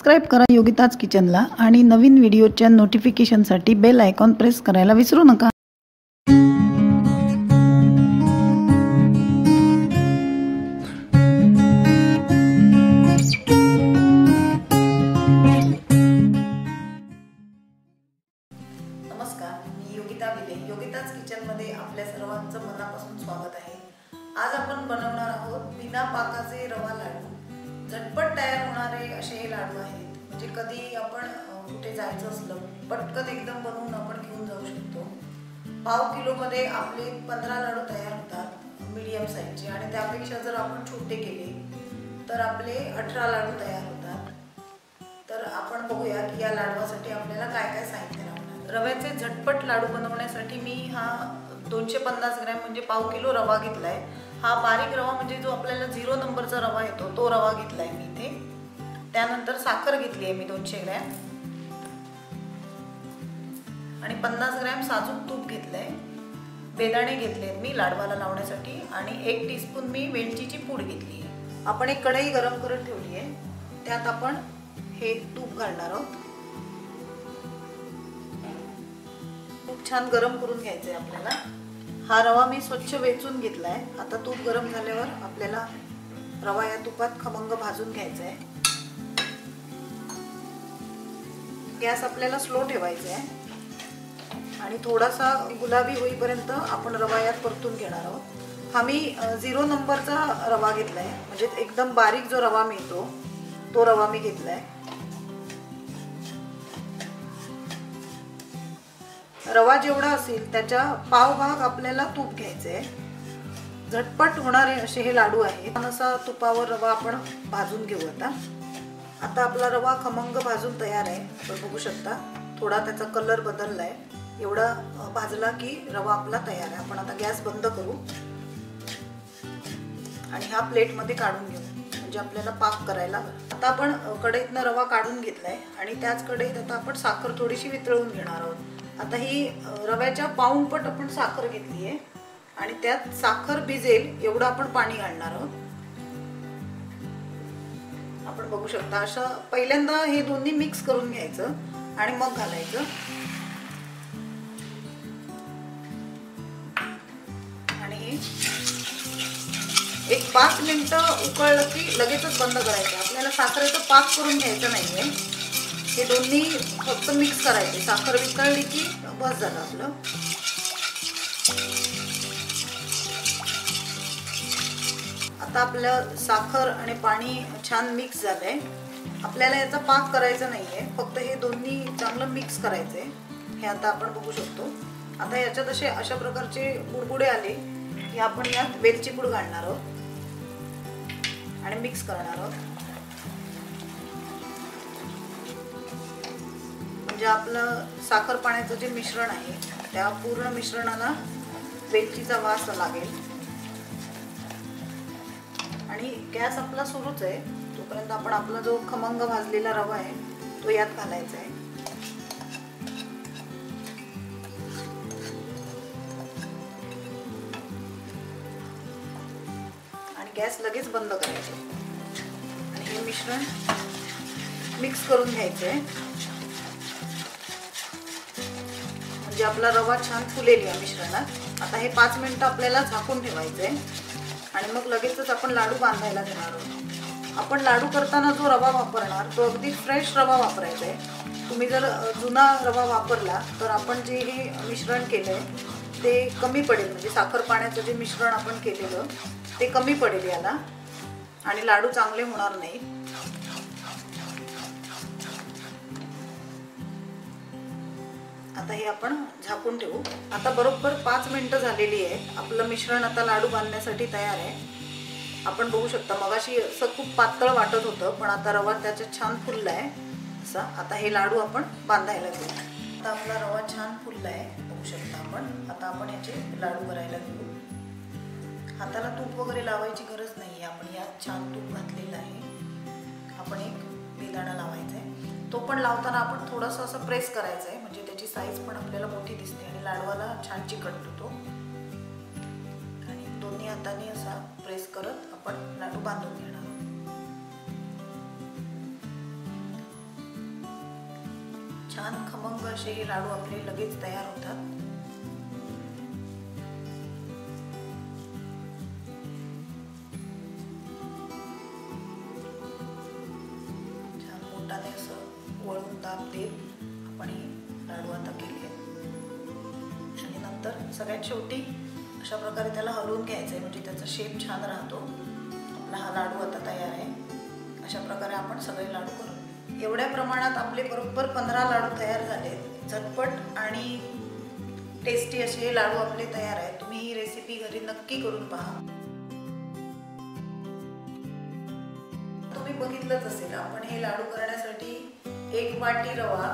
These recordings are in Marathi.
सबस्क्राईब करा योगिताज किचनला आणि नवीन व्हिडिओच्या नोटिफिकेशनसाठी बेल आयकॉन प्रेस करायला विसरू नका. झटपट तयार होणारे असे हे लाडू आहेत. म्हणजे कधी आपण कुठे जायचं असलं पटकन एकदम बनवून आपण घेऊन जाऊ शकतो. पाव किलोमध्ये आपले पंधरा लाडू तयार होतात मीडियम साईजचे आणि त्यापेक्षा जर आपण छोटे केले तर आपले अठरा लाडू तयार होतात. तर आपण बघूया की या लाडवासाठी आपल्याला काय काय साहित्य लागणार. रव्याचे झटपट लाडू बनवण्यासाठी मी हा दोनशे पन्नास ग्रॅम म्हणजे पाव किलो रवा घेतलाय. हा बारीक रवा म्हणजे जो आपल्याला झिरो नंबरचा रवा येतो तो रवा घेतलाय मी इथे. त्यानंतर साखर घेतली आहे मी दोनशे ग्रॅम. आणि पन्नास ग्रॅम साजूक तूप घेतलंय. बेदाणे घेतले आहेत मी लाडवाला लावण्यासाठी आणि एक टीस्पून मी वेलचीची पूड घेतली आहे. आपण एक कढई गरम करत ठेवली आहे. त्यात आपण हे तूप घालणार आहोत. तूप छान गरम करून घ्यायचंय आपल्याला. हा रवा मी स्वच्छ वेचून घेतलाय. आता तूप गरम झाल्यावर आपल्याला रवा या तुपात खमंग भाजून घ्यायचा आहे गॅस आपल्याला स्लो ठेवायचा आहे आणि थोडासा गुलाबी होईपर्यंत आपण रवा यात परतून घेणार आहोत. हा मी झिरो नंबरचा रवा घेतलाय. म्हणजे एकदम बारीक जो रवा मिळतो तो रवा मी घेतलाय. रवा जेवढा असेल त्याच्या पाव भाग आपल्याला तूप घ्यायचे झटपट होणारे असे हे लाडू आहेत. असा तुपावर रवा आपण भाजून घेऊ आता. आता आपला रवा खमंग भाजून तयार आहे. आपण बघू शकता थोडा त्याचा कलर बदललाय. एवढा भाजला की रवा आपला तयार आहे. आपण आता गॅस बंद करू. आणि हा प्लेटमध्ये काढून घेऊ. म्हणजे आपल्याला पाक करायला आता आपण कढईतनं रवा काढून घेतलाय. आणि त्याच कढईत आता आपण साखर थोडीशी वितळून घेणार आहोत. आता ही रव्याच्या पाऊंपट आपण साखर घेतली आहे आणि त्यात साखर भिजेल एवढं आपण पाणी घालणार आहोत. आपण बघू शकता अशा पहिल्यांदा हे दोन्ही मिक्स करून घ्यायचं आणि मग घालायचं. आणि एक पाच मिनिटं उकळलं की लगेचच बंद करायचं. आपल्याला साखरेचं पाक करून घ्यायचं नाहीये. हे दोन्ही फक्त मिक्स करायचे. साखर वितळली की बस झालं आपलं. आता आपलं साखर आणि पाणी छान मिक्स झालंय. आपल्याला याचा पाक करायचा नाहीये. फक्त हे दोन्ही चांगलं मिक्स करायचंय. हे आता आपण बघू शकतो. आता याच्यात असे अशा प्रकारचे बुडबुडे आले की आपण यात वेलची पूड घालणार आहोत. आणि मिक्स करणार आहोत. म्हणजे आपलं साखर पाण्याचं जे मिश्रण आहे त्या पूर्ण मिश्रणाला वेलचीचा वास लागेल. आणि गॅस आपला सुरूच आहे. तोपर्यंत आपण आपला जो खमंग भाजलेला रवा आहे तो यात घालायचा आहे. आणि गॅस लगेच बंद करायचा आणि हे मिश्रण मिक्स करून घ्यायचं म्हणजे आपला रवा छान फुलेल या मिश्रणात. आता हे पाच मिनिटं आपल्याला झाकून ठेवायचं आहे आणि मग लगेचच आपण लाडू बांधायला घेणार आहोत. आपण लाडू करताना जो रवा वापरणार तो अगदी फ्रेश रवा वापरायचा आहे. तुम्ही जर जुना रवा वापरला तर आपण जे हे मिश्रण केलं आहे ते कमी पडेल. म्हणजे साखर पाण्याचं जे मिश्रण आपण केलेलं ते कमी पडेल याला. आणि लाडू चांगले होणार नाहीत आता हे आपण झाकून ठेवू. आता बरोबर पाच मिनटं झालेली आहे आपलं मिश्रण आता लाडू बांधण्यासाठी तयार आहे. आपण बघू शकता मगाशी असं खूप पातळ वाटत होतं पण आता रवा त्याच्यात छान फुलला आहे असा आता हे लाडू आपण बांधायला घेऊ. आता आपला रवा छान फुलला आहे बघू शकता आपण. आता आपण याचे लाडू करायला घेऊ. हाताला तूप वगैरे लावायची गरज नाही आहे आपण यात छान तूप घातलेलं आहे. आपण एक बेदाणा लावायचा आहे तो पण लावताना आपण थोडंसं असं प्रेस करायचं आहे म्हणजे त्याची साईज पण आपल्याला मोठी दिसते आणि लाडवाला छान चिकट होतो आणि दोन्ही हाताने असा प्रेस करत आपण लाडू बांधून घेणार छान खमंग असे हे लाडू आपले लगेच तयार होतात. असं देत आपण ही लाडू आता केले आणि नंतर सगळ्यात शेवटी अशा प्रकारे त्याला हलवून घ्यायचं आहे म्हणजे त्याचा शेप छान राहतो. आपला हा लाडू आता तयार आहे. अशा प्रकारे आपण सगळे लाडू करू. एवढ्या प्रमाणात आपले बरोबर पंधरा लाडू तयार झाले. झटपट आणि टेस्टी असे हे लाडू आपले तयार आहेत. तुम्ही ही रेसिपी घरी नक्की करून पहा. तुम्ही बघितलंच असेल आपण हे लाडू करण्यासाठी एक वाटी रवा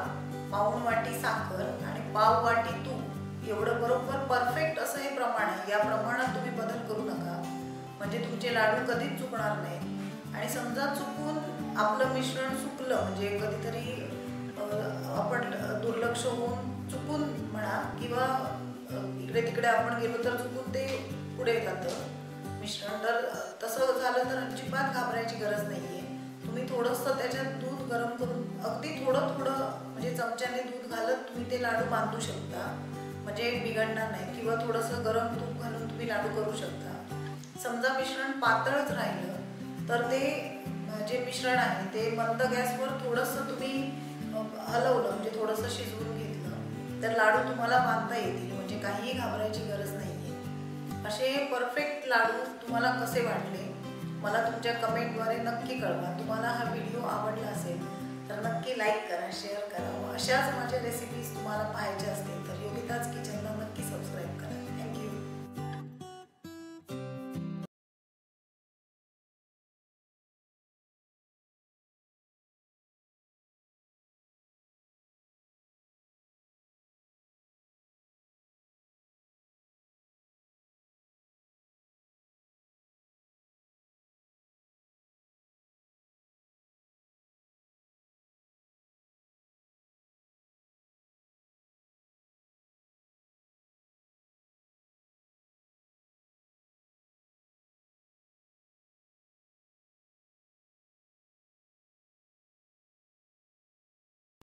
पाऊण वाटी साखर आणि पाव वाटी तूप. एवढं बरोबर परफेक्ट असं हे प्रमाण आहे. या प्रमाणात तुम्ही बदल करू नका. म्हणजे तुमचे लाडू कधीच चुकणार नाही आणि समजा चुकून आपलं मिश्रण चुकलं म्हणजे कधीतरी आपण दुर्लक्ष होऊन चुकून म्हणा किंवा इकडे तिकडे आपण गेलो तर चुकून ते पुढे जातं. मिश्रण तर तसं झालं तर अजिबात घाबरायची गरज नाही आहे तुम्ही थोडंसं त्याच्यात दूध गरम करून अगदी थोडं थोडं म्हणजे चमच्याने दूध घालत तुम्ही ते लाडू बांधू शकता. म्हणजे बिघडणार नाही. किंवा थोडंसं गरम तूप घालून तुम्ही लाडू करू शकता. समजा मिश्रण पातळच राहिलं तर ते जे मिश्रण आहे ते मंद गॅसवर थोडंसं तुम्ही हलवलं म्हणजे थोडंसं शिजवून घेतलं तर लाडू तुम्हाला बांधता येतील. म्हणजे काहीही घाबरायची गरज नाही आहे असे परफेक्ट लाडू तुम्हाला कसे वाटले मला तुमच्या कमेंटद्वारे नक्की कळवा. तुम्हाला हा व्हिडिओ आवडला असेल तर नक्की लाईक करा शेअर करा. व अशाच माझ्या रेसिपीज तुम्हाला पाहायच्या असतील तर